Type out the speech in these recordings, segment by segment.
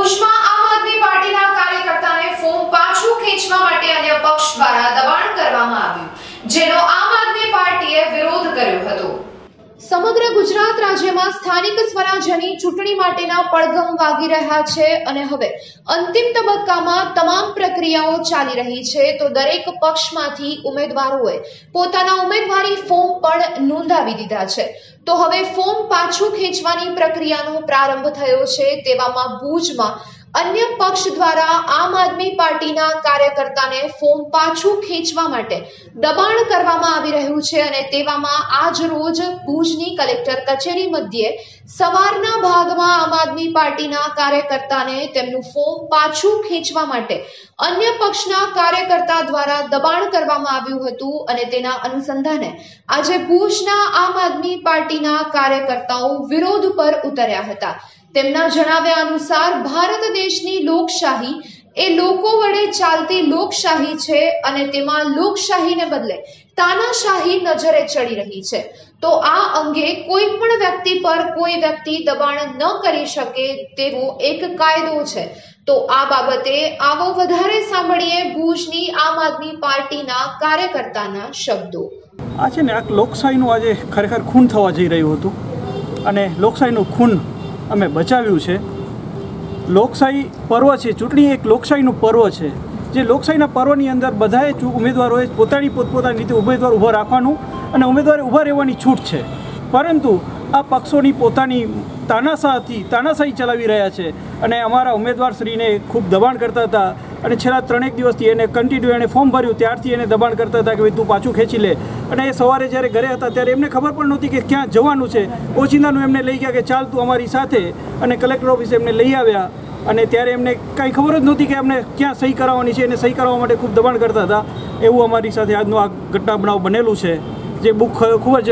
ભુજમાં આમ આદમી પાર્ટીના કાર્યકર્તાને ફોર્મ પાછું ખેંચવા માટે અન્ય પક્ષ દ્વારા દબાણ કરવામાં આવ્યું, જેનો આમ આદમી પાર્ટીએ વિરોધ કર્યો હતો. સમગ્ર ગુજરાત રાજ્યમાં સ્થાનિક સ્વરાજ્યની ચૂંટણી માટેના પડઘમ વાગી રહ્યા છે અને હવે અંતિમ તબક્કામાં તમામ પ્રક્રિયાઓ ચાલી રહી છે તો દરેક પક્ષમાંથી ઉમેદવારોએ પોતાના ઉમેદવારી ફોર્મ પણ નોંધાવી દીધા છે. તો હવે ફોર્મ પાછું ખેંચવાની પ્રક્રિયાનો પ્રારંભ થયો છે તેવામાં ભુજમાં અન્ય પક્ષ દ્વારા આમ આદમી પાર્ટીના કાર્યકર્તાને ફોર્મ પાછું ખેંચવા માટે દબાણ કરવામાં આવી રહ્યું છે અને તેવામાં આજ રોજ ભુજની કલેક્ટર કચેરી મધ્યે સવારના ભાગમાં આમ આદમી પાર્ટીના કાર્યકર્તાને તેમનું ફોર્મ પાછું ખેંચવા માટે અન્ય પક્ષના કાર્યકર્તા દ્વારા દબાણ કરવામાં આવ્યું હતું અને તેના અનુસંધાને આજે ભુજના આમ આદમી પાર્ટીના કાર્યકર્તાઓ વિરોધ પર ઉતર્યા હતા. તેમના જણાવ્યા અનુસાર, ભારત દેશની લોકશાહી એ લોકો વડે ચાલતી લોકશાહી છે અને તેમાં લોકશાહીને બદલે તાનાશાહી નજરે ચડી રહી છે. તો આ અંગે કોઈ પણ વ્યક્તિ પર કોઈ વ્યક્તિ દબાણ ન કરી શકે તેવો એક કાયદો છે. તો આ બાબતે આવો વધારે સાંભળીએ ભુજની આમ આદમી પાર્ટીના કાર્યકર્તાના શબ્દો. આ છે ને, આ લોકશાહીનું આજે ખરેખર ખૂન થવા જઈ રહ્યું હતું. અને લોકશાહીનું ખૂન અમે બચાવ્યું છે. લોકશાહી પર્વ છે, ચૂંટણી એક લોકશાહીનું પર્વ છે. જે લોકશાહીના પર્વની અંદર બધાએ ઉમેદવારોએ પોતાની પોતપોતાની રીતે ઉમેદવાર ઊભો રાખવાનું અને ઉમેદવારે ઊભા રહેવાની છૂટ છે. પરંતુ આ પક્ષોની પોતાની તાનાશાહથી, તાનાશાહી ચલાવી રહ્યા છે. અને અમારા ઉમેદવારશ્રીને ખૂબ દબાણ કરતા હતા. અને છેલ્લા ત્રણેક દિવસથી એને કન્ટિન્યુ એને ફોર્મ ભર્યું. ત્યારથી એને દબાણ કરતા હતા કે ભાઈ તું પાછું ખેંચી લે. અને એ સવારે જ્યારે ઘરે હતા ત્યારે એમને ખબર પણ નહોતી કે ક્યાં જવાનું છે. ઓચિંતાનું એમને લઈ ગયા કે ચાલ તું અમારી સાથે. અને કલેક્ટર ઓફિસે એમને લઈ આવ્યા. અને ત્યારે એમને કાંઈ ખબર જ નહોતી કે એમને ક્યાં સહી કરાવવાની છે. એને સહી કરાવવા માટે ખૂબ દબાણ કરતા હતા. એવું અમારી સાથે આજનું આ ઘટના બનાવ બનેલું છે. જે બુક ખૂબ જ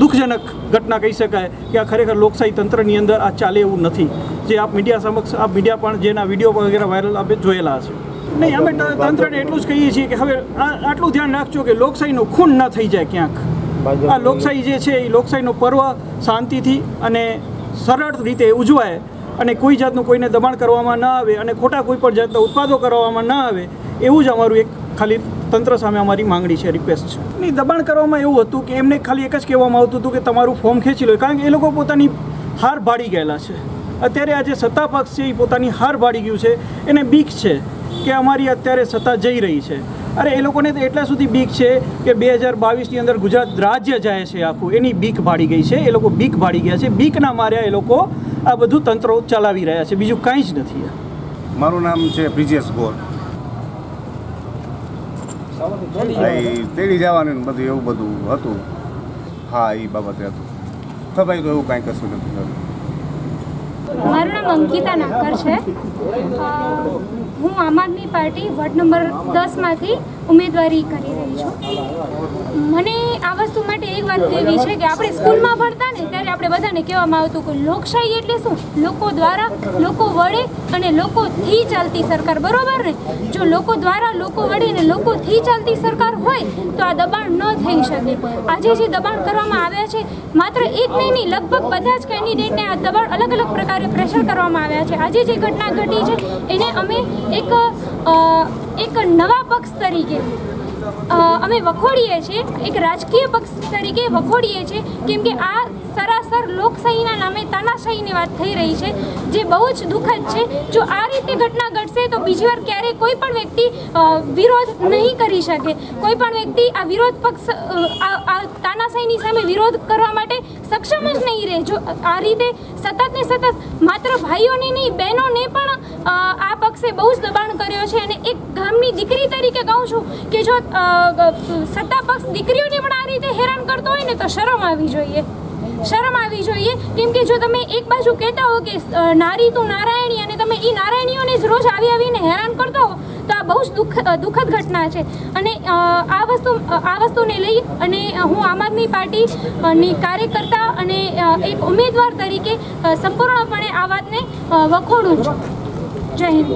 દુઃખજનક ઘટના કહી શકાય કે આ ખરેખર લોકશાહી તંત્રની અંદર આ ચાલે એવું નથી. જે આપ મીડિયા સમક્ષ આપ મીડિયા પણ જેના વીડિયો વગેરે વાયરલ આપે જોયેલા હશે. નહીં અમે તંત્રને એટલું જ કહીએ છીએ કે હવે આ આટલું ધ્યાન રાખજો કે લોકશાહીનો ખૂન ન થઈ જાય ક્યાંક. આ લોકશાહી જે છે એ લોકશાહીનો પર્વ શાંતિથી અને સરળ રીતે ઉજવાય અને કોઈ જાતનું કોઈને દબાણ કરવામાં ન આવે અને ખોટા કોઈ પણ જાતના ઉત્પાદો કરવામાં ન આવે એવું જ અમારું એક ખાલી તંત્ર સામે અમારી માંગણી છે રિક્વેસ્ટ છે. નહીં દબાણ કરવામાં એવું હતું કે એમને ખાલી એક જ કહેવામાં આવતું હતું કે તમારું ફોર્મ ખેંચી લો, કારણ કે એ લોકો પોતાની હાર ભાડી ગયેલા છે. અત્યારે આ જે સત્તા પક્ષ છે એ પોતાની હાર ભાડી ગયું છે. એને બીક છે કે અમારી અત્યારે સત્તા જઈ રહી છે. અરે, એ લોકોને તો એટલા સુધી બીક છે કે બે હજાર બાવીસની અંદર ગુજરાત રાજ્ય જાય છે આખું. એની બીક ભાડી ગઈ છે, એ લોકો બીક ભાડી ગયા છે. બીકના માર્યા એ લોકો આ બધું તંત્રો ચલાવી રહ્યા છે. બીજું કાંઈ જ નથી. મારું નામ છે બ્રિજેશ ગોર. એ તેડી જવાનું બધું એવું બધું હતું. હા એ બાબતે હતું. ખબર તો એવું કાંઈ કશું નથી કર્યું મારું નામ અંકિતા નાકર છે. હું Aam Aadmi Party ward number દસમાંથી ઉમેદવારી કરી રહી છું. મને આ વસ્તુ માટે એક વાત કહેવી છે કે આપણે સ્કૂલમાં ભણતા ને ત્યારે આપણે બધાને કહેવામાં આવતું કે લોકશાહી એટલે શું? લોકો દ્વારા લોકો વડે અને લોકોથી ચાલતી સરકાર, બરોબર ને? જો લોકો દ્વારા લોકો વડે અને લોકોથી ચાલતી સરકાર હોય, તો આ દબાણ ન થઈ શકે. આજે જે દબાણ કરવામાં આવ્યા છે, માત્ર એક નહીં નહીં, લગભગ બધા જ કેન્ડિડેટને આ દબાણ અલગ અલગ પ્રકારે પ્રેશર કરવામાં આવ્યા છે. આજે જે ઘટના ઘટી છે, એને અમે એક એક નવા પક્ષ તરીકે. અમે વખોડીએ છીએ, એક રાજકીય પક્ષ તરીકે વખોડીએ છીએ, કેમ કે આ સરાસર લોકશાહીના નામે તાનાશાહીની વાત થઈ રહી છે, જે બહુ જ દુઃખદ છે. જો આ રીતે ઘટના ઘટશે તો બીજી વાર ક્યારેય કોઈ પણ વ્યક્તિ વિરોધ નહીં કરી શકે. કોઈ પણ વ્યક્તિ આ વિરોધ પક્ષ આ તાનાશાહીની સામે વિરોધ કરવા માટે સક્ષમ જ નહીં રહે. જો આ રીતે સતત ને સતત માત્ર ભાઈઓને નહીં, બહેનોને પણ આ પક્ષે બહુ જ દબાણ કર્યો છે. અને એક ગામની દીકરી તરીકે કહું છું કે જો સત્તા પક્ષ દીકરીઓને પણ આ રીતે હેરાન કરતો હોય ને તો શરમ આવી જોઈએ. શરમ આવી જોઈએ. કેમ કે જો તમે એક બાજુ કહેતા હો કે નારી તું નારાયણી અને તમે એ નારાયણીઓને જ રોજ આવી આવીને હેરાન કરતો હો, તો આ બહુ જ દુઃખ દુઃખદ ઘટના છે. અને આ વસ્તુ આ વસ્તુને લઈ અને હું આમ આદમી પાર્ટીની કાર્યકર્તા અને એક ઉમેદવાર તરીકે સંપૂર્ણપણે આ વાતને વખોડું છું. જય હિન્દ.